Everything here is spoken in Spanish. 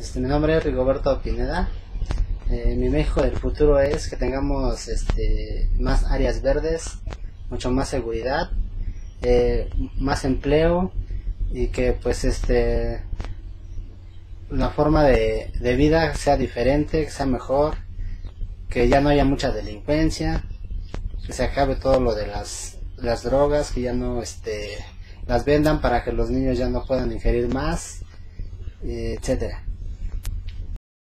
Este, mi nombre es Rigoberto Pineda. Eh, mi México del futuro es que tengamos este, más áreas verdes, mucho más seguridad, eh, más empleo y que pues este la forma de, de vida sea diferente, que sea mejor, que ya no haya mucha delincuencia, que se acabe todo lo de las, las drogas, que ya no este las vendan para que los niños ya no puedan ingerir más, eh, etcétera.